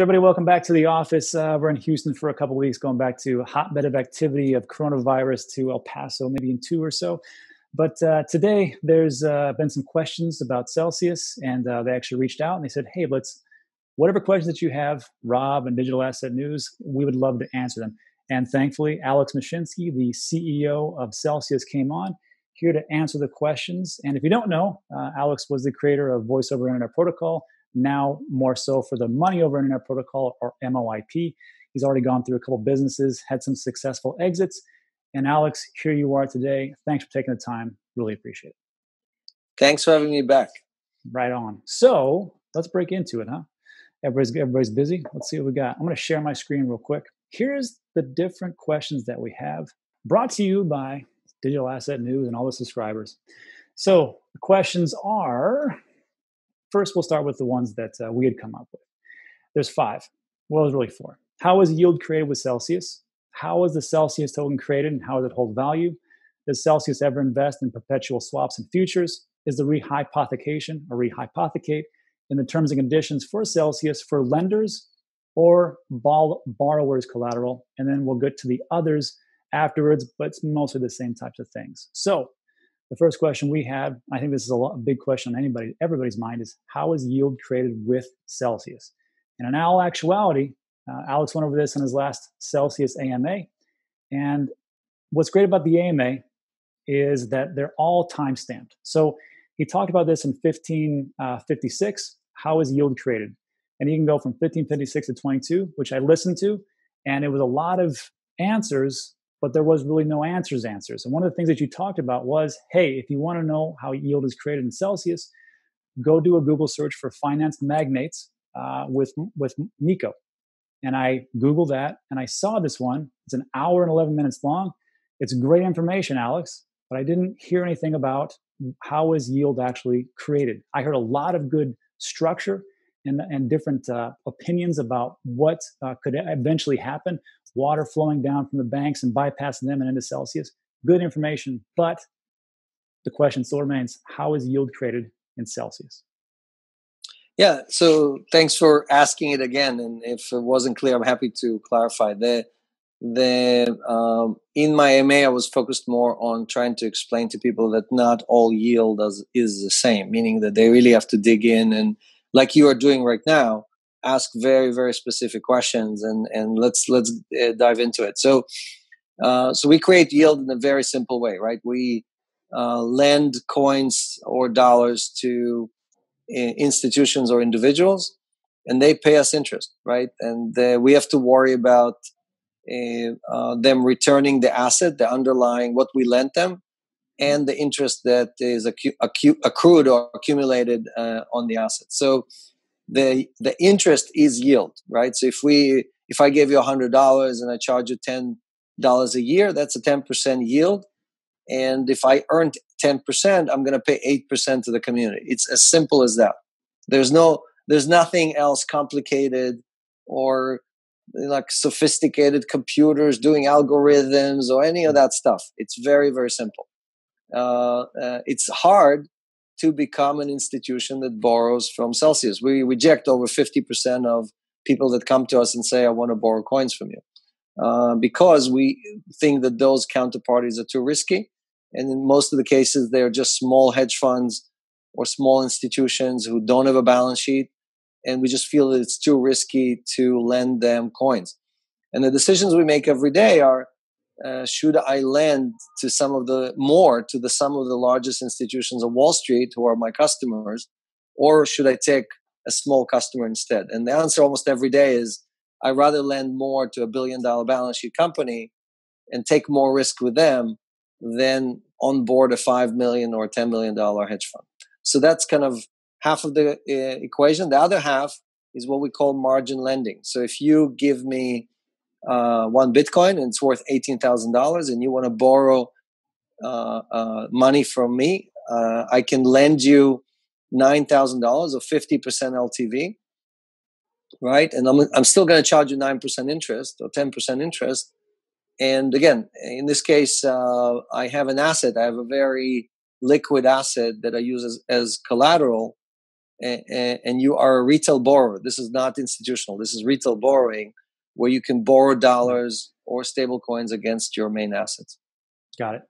Everybody, welcome back to the office. Uh, we're in Houston for a couple weeks, going back to hotbed of activity of coronavirus to El Paso, maybe in two or so. But uh, today, there's uh, been some questions about Celsius, and uh, they actually reached out and they said, "Hey, let's whatever questions that you have, Rob and Digital Asset News, we would love to answer them." And thankfully, Alex Mashinsky, the CEO of Celsius, came on here to answer the questions. And if you don't know, uh, Alex was the creator of Voice over Internet Protocol now more so for the money over internet protocol or MOIP. He's already gone through a couple businesses, had some successful exits. And Alex, here you are today. Thanks for taking the time. Really appreciate it. Thanks for having me back. Right on. So let's break into it, huh? Everybody's everybody's busy. Let's see what we got. I'm going to share my screen real quick. Here's the different questions that we have, brought to you by Digital Asset News and all the subscribers. So the questions are First, we'll start with the ones that uh, we had come up with. There's five. Well, there's really four. How was yield created with Celsius? How was the Celsius token created and how does it hold value? Does Celsius ever invest in perpetual swaps and futures? Is the rehypothecation or rehypothecate in the terms and conditions for Celsius for lenders or borrowers collateral? And then we'll get to the others afterwards, but it's mostly the same types of things. So the first question we had, I think this is a, lot, a big question on anybody, everybody's mind, is how is yield created with Celsius? And in all actuality, uh, Alex went over this in his last Celsius AMA. And what's great about the AMA is that they're all time stamped. So he talked about this in 1556. Uh, how is yield created? And you can go from 1556 to 22, which I listened to, and it was a lot of answers but there was really no answers answers. And one of the things that you talked about was, hey, if you want to know how yield is created in Celsius, go do a Google search for finance magnates uh, with with Miko. And I Googled that and I saw this one. It's an hour and 11 minutes long. It's great information, Alex, but I didn't hear anything about how is yield actually created. I heard a lot of good structure and, and different uh, opinions about what uh, could eventually happen water flowing down from the banks and bypassing them and into Celsius. Good information, but the question still remains how is yield created in Celsius? Yeah, so thanks for asking it again. And if it wasn't clear, I'm happy to clarify. The the um, in my AMA, I was focused more on trying to explain to people that not all yield is, is the same, meaning that they really have to dig in and, like you are doing right now, ask very very specific questions and and let's let's uh, dive into it. So uh, so we create yield in a very simple way right? We uh, lend coins or dollars to institutions or individuals and they pay us interest right? And we have to worry about uh, uh, them returning the asset the underlying what we lent them and the interest that is accu- accu- accrued or accumulated uh, on the asset so the the interest is yield, right? So if we if I gave you hundred dollars and I charge you ten dollars a year, that's a ten percent yield. And if I earned ten percent, I'm going to pay eight percent to the community. It's as simple as that. There's no there's nothing else complicated or like sophisticated computers doing algorithms or any of that stuff. It's very very simple. Uh, uh, it's hard to become an institution that borrows from Celsius. We reject over 50% of people that come to us and say, I want to borrow coins from you. Uh, because we think that those counterparties are too risky. And in most of the cases, they're just small hedge funds or small institutions who don't have a balance sheet. And we just feel that it's too risky to lend them coins. And the decisions we make every day are uh, should I lend to some of the more to the some of the largest institutions of Wall Street who are my customers, or should I take a small customer instead? And the answer almost every day is I rather lend more to a billion dollar balance sheet company and take more risk with them than on board a five million or ten million dollar hedge fund. So that's kind of half of the uh, equation. The other half is what we call margin lending. So if you give me uh, one Bitcoin and it's worth eighteen thousand dollars, and you want to borrow uh, uh, money from me, uh, I can lend you nine thousand dollars or fifty percent LTV, right? And I'm I'm still going to charge you nine percent interest or ten percent interest. And again, in this case, uh, I have an asset. I have a very liquid asset that I use as, as collateral, and, and you are a retail borrower, this is not institutional. This is retail borrowing, where you can borrow dollars or stable coins against your main assets. Got it.